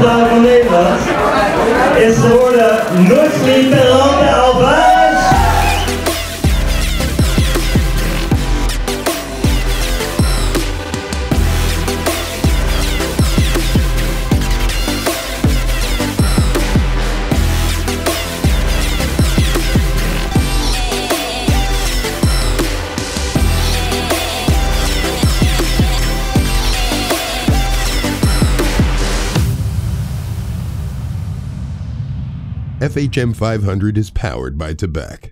Nationale van Nederland is geworden Noordsvliet Peralta. FHM 500 is powered by Tobacco.